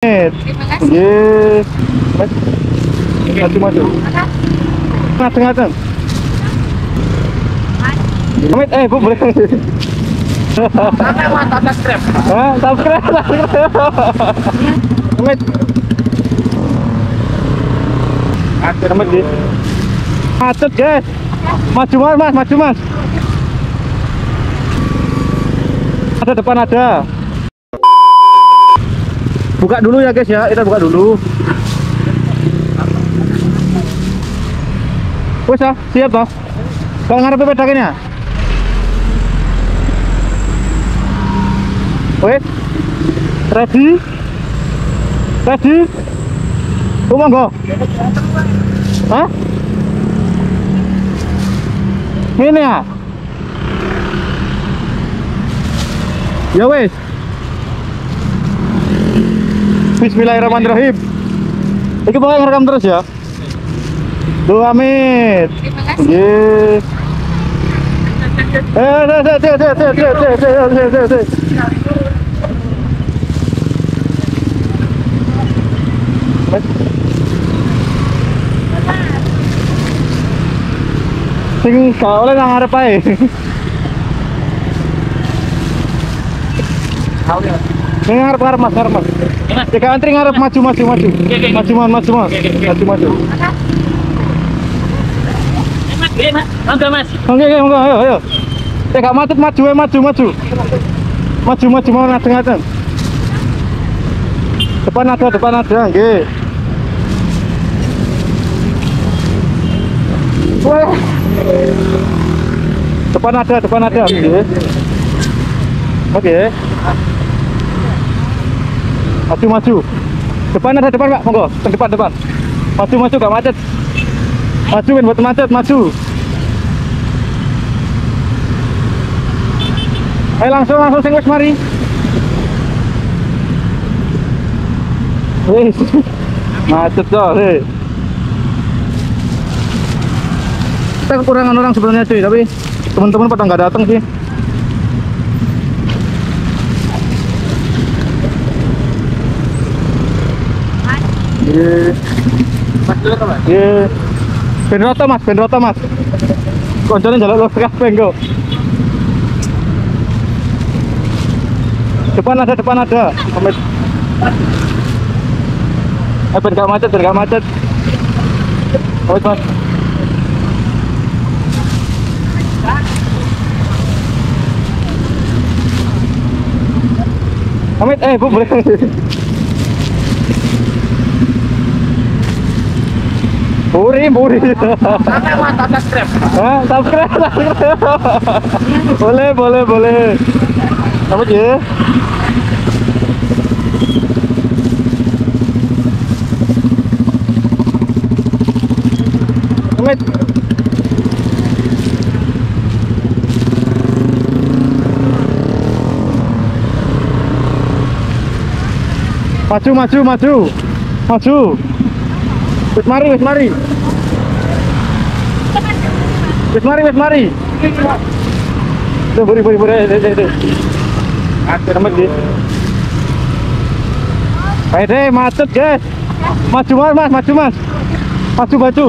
Terima kasih. Nggih. Maju. Amit eh Bu boleh. Karena mata subscribe. Hah, subscribe. subscribe. Amit. Amit di. Macet guys. Maju mas, mas, maju mas. Ada depan ada. Buka dulu ya guys ya, kita buka dulu. Wes ah, siap toh. Kalau ngarep pedakin ya. Wes. Ready? Ready? Oh monggo. Hah? Ini ya? Ya wes. Bismillahirrahmanirrahim. Iki pokoknya ngerekam terus ya. Duh amit. Terima kasih. Nggih. Eh, eh, eh, eh, eh, eh, eh, eh, eh, eh, eh. Sing gak oleh nang ngarep ae. Sing ngarep Mas, ngarep Mas. Jika antri ngarep maju maju maju. Maju maju maju maju. Maju maju. Mas, gini, Mas. Oke, oke, monggo, ayo, ayo. Eh, gak macet, maju, eh, maju, maju. Maju, maju, mau ngajeng, ngajeng. Depan ada, depan ada, nggih. Wah. Depan ada, depan ada, nggih. Oke. Maju, maju. Depan ada, depan, Pak, monggo. Depan, depan. Maju, maju, gak macet. Maju, Ben, buat macet, maju. Ayo langsung langsung sing wis mari. Wis. Macet toh, hei. Kita kekurangan orang sebenarnya cuy, tapi teman-teman pada nggak datang sih. Iya. Mas dulu Mas. Iya. Ben mas, ben mas. Koncone jaluk lu kabeh engko. Depan ada, depan ada. Amit. Eh, ben gak macet, ben gak macet. Amit mas. Amit, eh bu boleh. Buri, buri. Subscribe. Hah, subscribe, subscribe. boleh, boleh, boleh. Apa ya? Amit. Maju, maju, maju. Maju. Wis mari, wis mari. Wis mari, wis mari. Tuh, buri, buri, buri, deh, deh, deh. Ayo deh, macet guys. Maju mas, mas, maju mas. Maju, maju.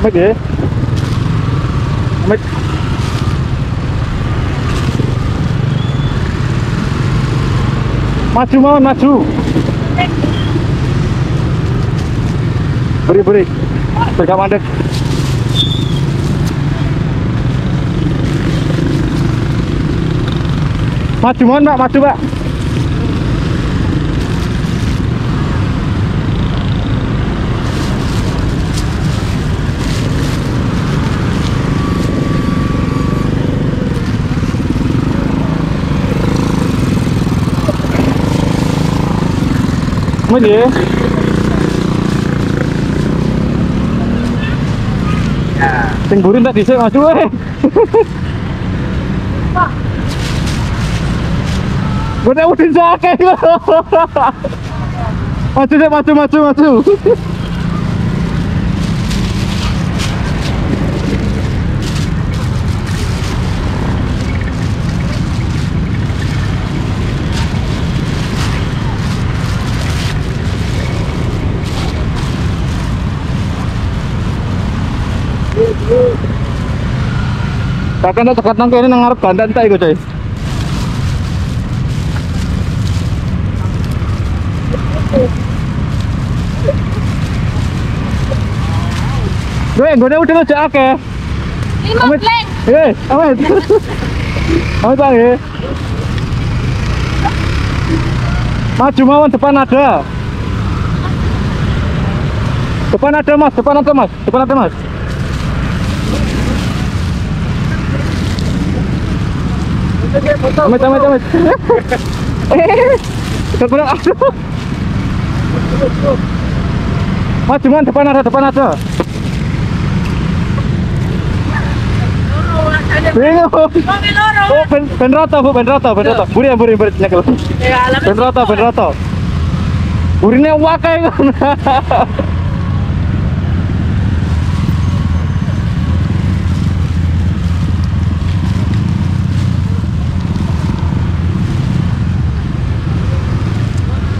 Amat ya. Amat. Maju mohon maju. Beri beri. Pegang mandek. Maju mohon Pak, maju Pak. Mas ya. Burin tak dhisik maju wae. Udah udah sakit. Maju deh, maju, maju, maju. Kakak nak tekat nang kene nang ngarep bandan tak iku, coy. Gue, gue udah aja akeh. Lima pleng. Eh, amit. Amit Bang, eh. Maju mawon depan ada. Depan ada mas, depan ada mas, depan ada mas. Amit, amit. Eh, depan ada. Maju man, depan ada, depan ada. Bingung. Oh, ben, ben rata bu, ben rata, ben rata. Buri buri, buri, nyekel. Ben rata, ben rata. Burine wakai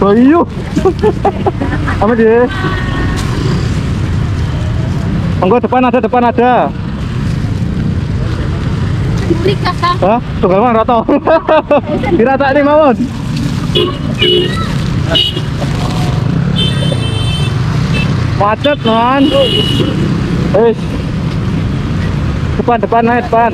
Bayu. Apa dia? Monggo depan ada, depan ada. Beli kakak. Hah? Tunggal mana rata? Dirata nih mawon. Macet man. Eh. Depan depan naik depan.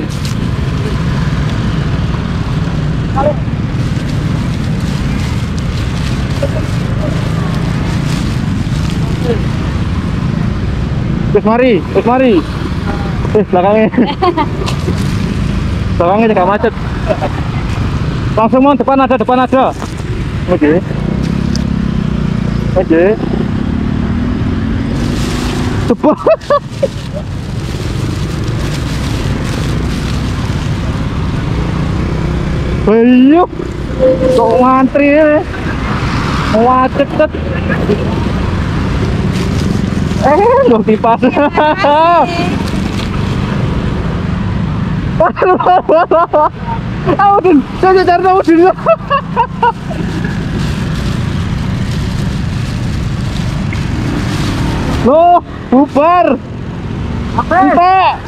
Terus mari, terus mari. Eh, belakangnya. Belakangnya juga macet. Langsung mon, depan ada, depan ada. Oke. Oke. Cepat. Ayo. Kok ngantri ya? Macet tet. Eh, lo tipas. Audin, saya cari Audin. Loh, bubar. Apa?